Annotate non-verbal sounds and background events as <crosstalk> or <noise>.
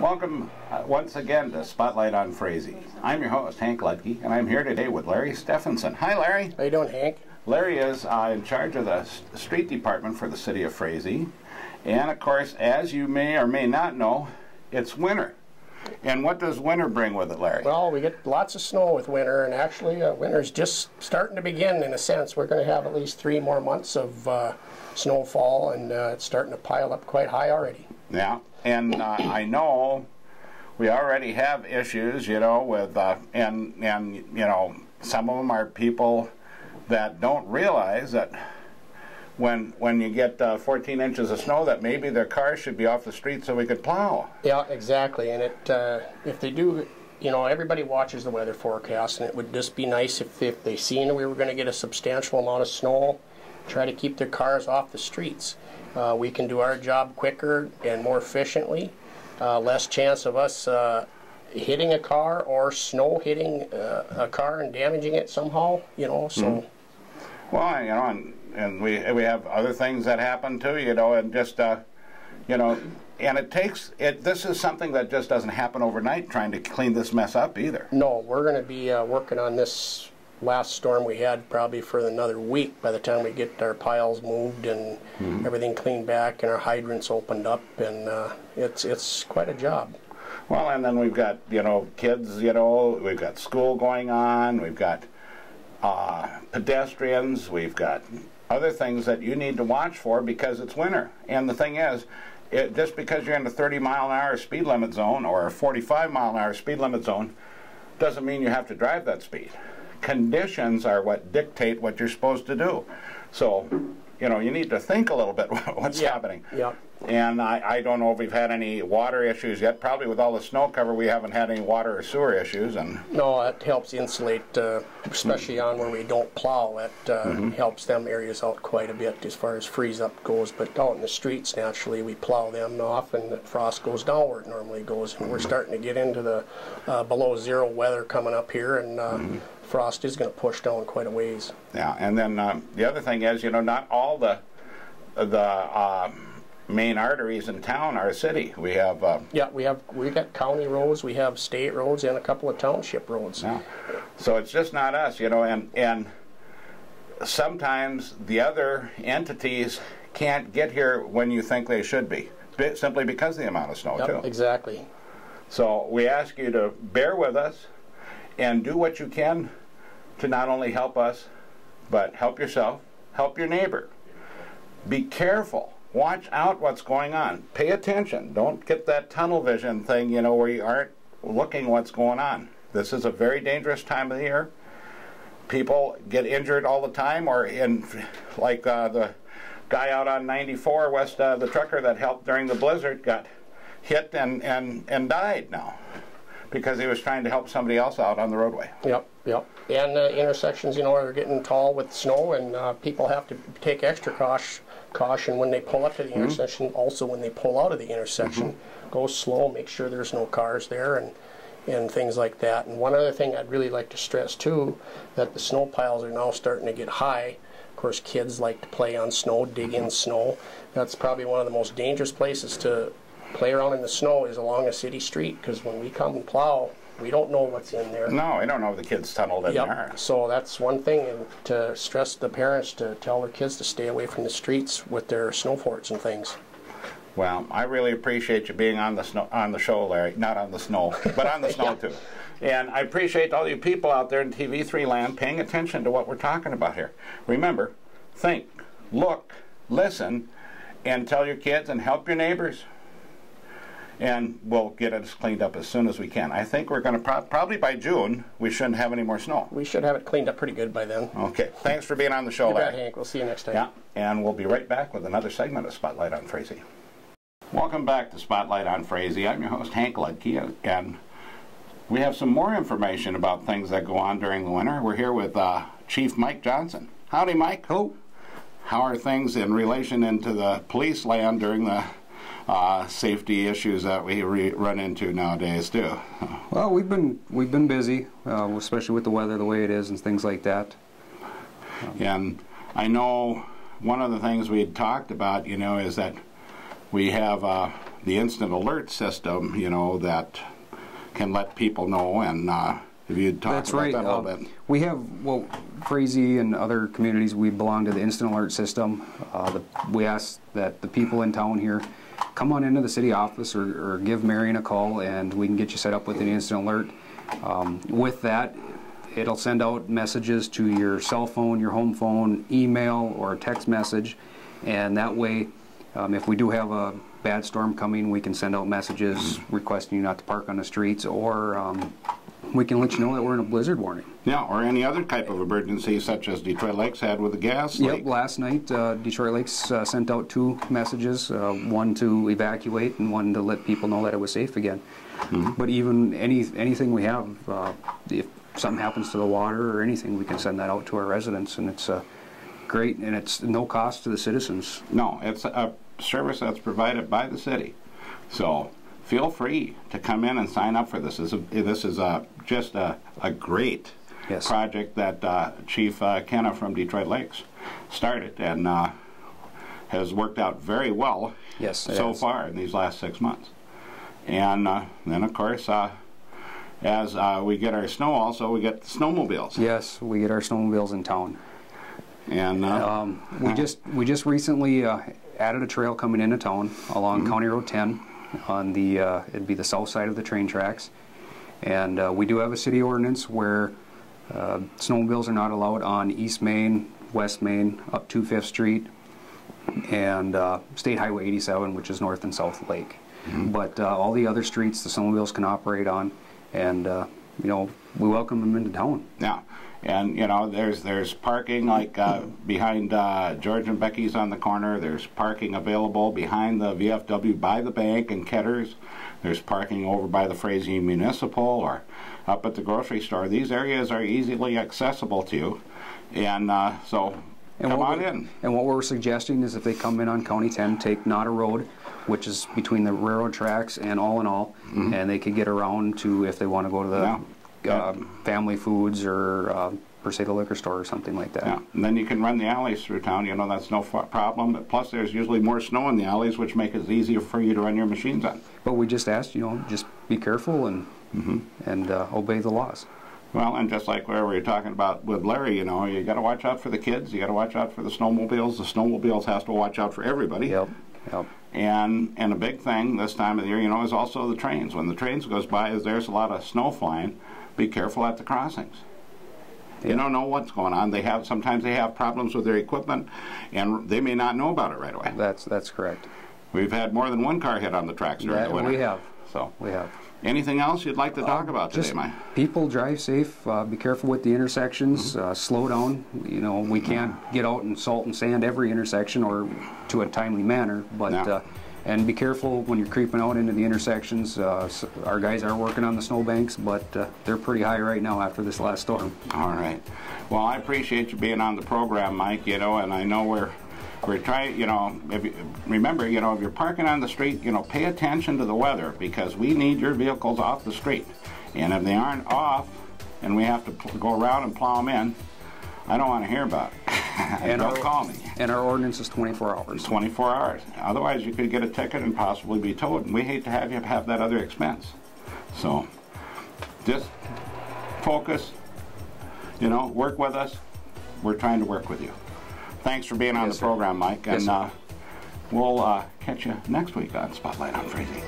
Welcome uh, once again to Spotlight on Frazee. I'm your host, Hank Ludke, and I'm here today with Larry Stephenson. Hi, Larry. How you doing, Hank? Larry is uh, in charge of the street department for the city of Frazee. And of course, as you may or may not know, it's winter. And what does winter bring with it, Larry? Well, we get lots of snow with winter, and actually, uh, winter's just starting to begin in a sense. We're going to have at least three more months of uh, snowfall, and uh, it's starting to pile up quite high already. Yeah, and uh, I know we already have issues, you know, with uh, and and you know some of them are people that don't realize that when when you get uh, 14 inches of snow, that maybe their cars should be off the street so we could plow. Yeah, exactly. And it, uh, if they do, you know, everybody watches the weather forecast, and it would just be nice if, if they seen we were going to get a substantial amount of snow, try to keep their cars off the streets. Uh, we can do our job quicker and more efficiently. Uh, less chance of us uh, hitting a car or snow hitting uh, a car and damaging it somehow. You know, so. Well, you know, and, and we we have other things that happen too, you know, and just uh, you know, and it takes it. This is something that just doesn't happen overnight. Trying to clean this mess up either. No, we're going to be uh, working on this last storm we had probably for another week by the time we get our piles moved and everything cleaned back and our hydrants opened up and uh, it's it's quite a job. Well, and then we've got you know kids, you know, we've got school going on, we've got uh, pedestrians, we've got other things that you need to watch for because it's winter. And the thing is, it, just because you're in a 30 mile an hour speed limit zone or a 45 mile an hour speed limit zone doesn't mean you have to drive that speed. Conditions are what dictate what you're supposed to do. So, you know, you need to think a little bit <laughs> what's Yeah, happening. yeah. And I, I don't know if we've had any water issues yet. Probably with all the snow cover, we haven't had any water or sewer issues. And No, it helps insulate, uh, especially on where we don't plow. It uh, helps them areas out quite a bit as far as freeze up goes. But out in the streets, naturally, we plow them off, and the frost goes down where it normally goes. And we're starting to get into the uh, below zero weather coming up here, and uh, frost is going to push down quite a ways. yeah, and then um, the other thing is, you know, not all the the um, main arteries in town are city. We have uh, Yeah, we have we got county roads, we have state roads, and a couple of township roads. Yeah. So it's just not us, you know, and and sometimes the other entities can't get here when you think they should be, simply because of the amount of snow Yep, too. exactly. So we ask you to bear with us and do what you can to not only help us, but help yourself, help your neighbor. Be careful. Watch out what's going on. Pay attention. Don't get that tunnel vision thing, you know, where you aren't looking what's going on. This is a very dangerous time of the year. People get injured all the time, or in like uh, the guy out on 94 west, uh, the trucker that helped during the blizzard got hit and, and, and died now because he was trying to help somebody else out on the roadway. Yep, yep. And uh, intersections, you know, are getting tall with snow, and uh, people have to take extra caution, caution when they pull up to the intersection. Also, when they pull out of the intersection, go slow, make sure there's no cars there, and and things like that. And one other thing I'd really like to stress too, that the snow piles are now starting to get high. Of course, kids like to play on snow, dig in snow. That's probably one of the most dangerous places to play around in the snow is along a city street because when we come and plow, we don't know what's in there. No, I don't know if the kid's tunneled in there. Yep. So that's one thing, and to stress the parents to tell their kids to stay away from the streets with their snow forts and things. Well, I really appreciate you being on the snow on the show, Larry. Not on the snow, but on the <laughs> snow too. And I appreciate all you people out there in TV3 land paying attention to what we're talking about here. Remember, think, look, listen, and tell your kids and help your neighbors. And we'll get it cleaned up as soon as we can. I think we're going to pro- probably by June we shouldn't have any more snow. We should have it cleaned up pretty good by then. Okay. Thanks for being on the show, You bet, Larry. Hank. We'll see you next time. Yeah, and we'll be right back with another segment of Spotlight on Frazee. Welcome back to Spotlight on Frazee. I'm your host, Hank Ludke, and we have some more information about things that go on during the winter. We're here with uh, Chief Mike Johnson. Howdy, Mike. Hello. How are things in relation into the police land during the uh, safety issues that we re- run into nowadays, too? Well, we've been we've been busy, uh, especially with the weather the way it is and things like that. And I know one of the things we had talked about, you know, is that we have uh, the instant alert system, you know, that can let people know. And uh, if you'd talk That's about right. that a little Uh, bit. We have, well, Frazee and other communities, we belong to the instant alert system. Uh, the, we ask that the people in town here come on into the city office or, or give Marion a call and we can get you set up with an instant alert. Um, with that, it'll send out messages to your cell phone, your home phone, email, or a text message. And that way, um, if we do have a bad storm coming, we can send out messages requesting you not to park on the streets or um, we can let you know that we're in a blizzard warning. Yeah, or any other type of emergency, such as Detroit Lakes had with the gas leak. Yep, last night uh, Detroit Lakes uh, sent out two messages, uh, one to evacuate and one to let people know that it was safe again. But even any anything we have, uh, if something happens to the water or anything, we can send that out to our residents, and it's uh, great, and it's no cost to the citizens. No, it's a service that's provided by the city. So feel free to come in and sign up for this. This is, a, this is a, just a, a great Yes. project that uh, Chief uh, Keena from Detroit Lakes started and uh, has worked out very well Yes, so has. far in these last six months. And uh, then, of course, uh, as uh, we get our snow, also we get snowmobiles. Yes, we get our snowmobiles in town. And uh, Um, we just we just recently uh, added a trail coming into town along County Road 10 on the uh, it'd be the south side of the train tracks, and uh, we do have a city ordinance where uh, snowmobiles are not allowed on East Main, West Main, up to Fifth Street, and uh, State Highway 87, which is North and South Lake. But uh, all the other streets the snowmobiles can operate on, and uh, you know we welcome them into town. Yeah, and you know, there's there's parking like uh, behind uh, George and Becky's on the corner. There's parking available behind the VFW by the bank and Ketters. There's parking over by the Frazee Municipal or up at the grocery store. These areas are easily accessible to you, and uh, so And come what on in. And what we're suggesting is if they come in on County 10, take Nada Road, which is between the railroad tracks and all in all, and they could get around to if they want to go to the. Yeah. uh, Family Foods or uh, per se the liquor store or something like that. Yeah, and then you can run the alleys through town. You know that's no f- problem. But plus, there's usually more snow in the alleys, which make it easier for you to run your machines on. But we just asked, you know, just be careful and Mm-hmm. and uh, obey the laws. Well, and just like where we were talking about with Larry, you know, you got to watch out for the kids. You got to watch out for the snowmobiles. The snowmobiles has to watch out for everybody. Yep. Yep. And and a big thing this time of the year, you know, is also the trains. When the trains goes by, is there's a lot of snow flying. Be careful at the crossings. You don't know what's going on. They have sometimes they have problems with their equipment, and they may not know about it right away. That's that's correct. We've had more than one car hit on the tracks during That the winter. we have. So, We have. Anything else you'd like to talk Uh, about today, Mike? People drive safe. Uh, be careful with the intersections. Mm-hmm. Uh, slow down. You know, we can't get out and salt and sand every intersection or to a timely manner. But No. uh, and be careful when you're creeping out into the intersections. Uh, our guys are working on the snowbanks, but uh, they're pretty high right now after this last storm. All right. Well, I appreciate you being on the program, Mike. You know, and I know we're we're trying. You know, if you, remember, you know, if you're parking on the street, you know, pay attention to the weather because we need your vehicles off the street. And if they aren't off, and we have to go around and plow them in, I don't want to hear about it. <laughs> And don't our- call me. And our ordinance is 24 hours. 24 hours. Otherwise, you could get a ticket and possibly be towed. And we hate to have you have that other expense. So, just focus. You know, work with us. We're trying to work with you. Thanks for being on Yes, the sir. program, Mike. Yes, and uh, we'll uh, catch you next week on Spotlight on Frazee.